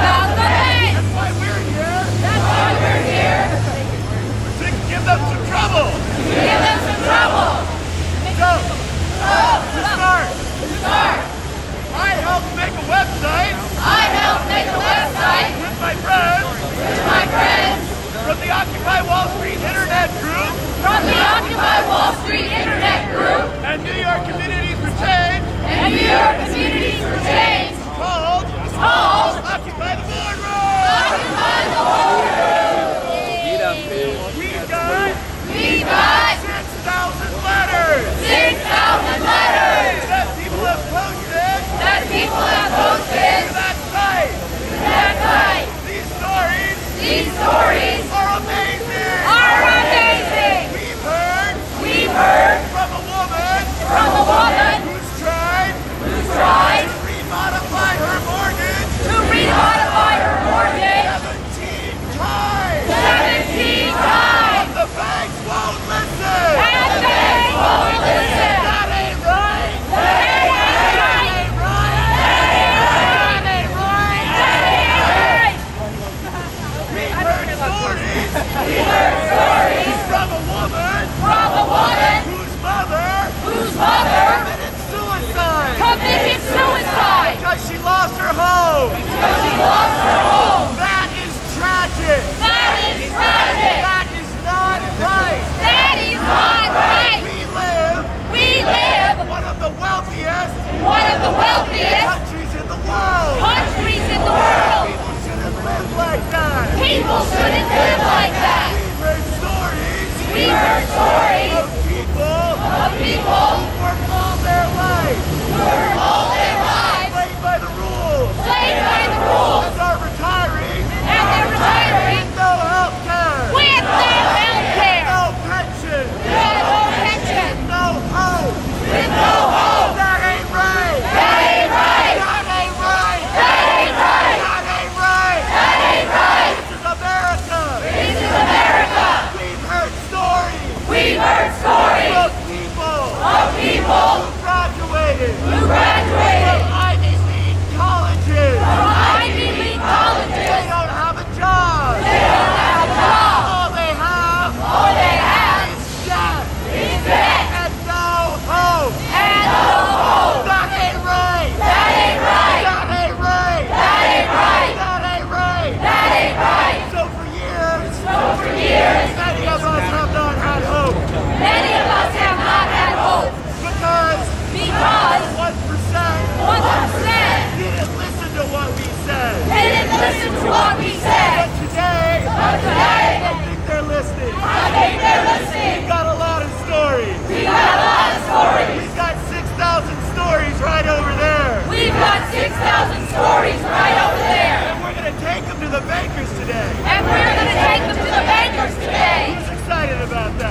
about the fence. That's why we're here. That's why we're here. To give them some trouble. To give them some trouble. So, so to start. To start. I helped make a website. I helped make a website. With my friends. With my friends. From the Occupy Wall the wealthiest, one of the wealthiest countries in the world. Countries in the world. People shouldn't live like that. People shouldn't live like that. We heard stories. We heard stories. Move We've got a lot of stories. We've got a lot of stories. We've got 6,000 stories right over there. We've got 6,000 stories right over there. And we're going to take them to the bankers today. And we're going to take them to the bankers today. Who's excited about that?